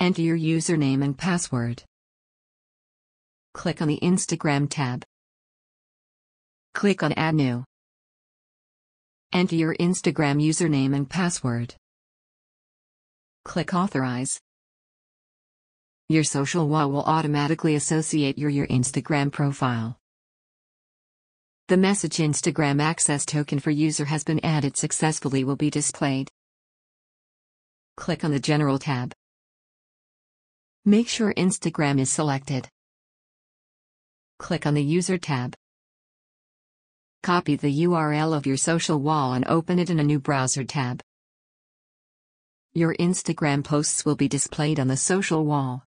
Enter your username and password. Click on the Instagram tab. Click on Add New. Enter your Instagram username and password. Click Authorize. Your social wall will automatically associate your your Instagram profile. The message Instagram access token for user has been added successfully will be displayed. Click on the General tab. Make sure Instagram is selected. Click on the User tab. Copy the URL of your social wall and open it in a new browser tab. Your Instagram posts will be displayed on the social wall.